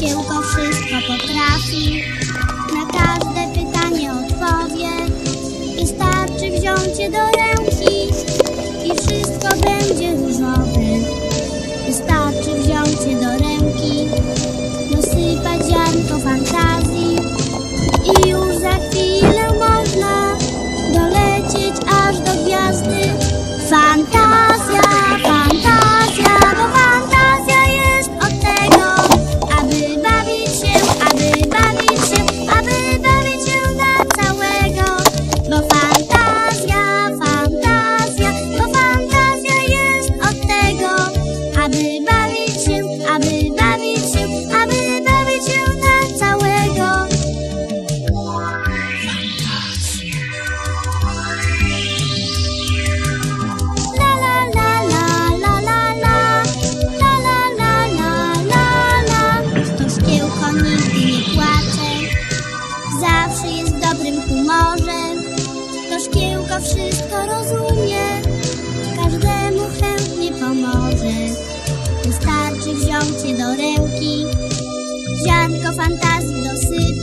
Kêu dobrym humorze To szkiełka wszystko rozumie Każdemu chętnie pomoże. Wystarczy wziąć się do ręki. Ziarnko fantazji dosyć.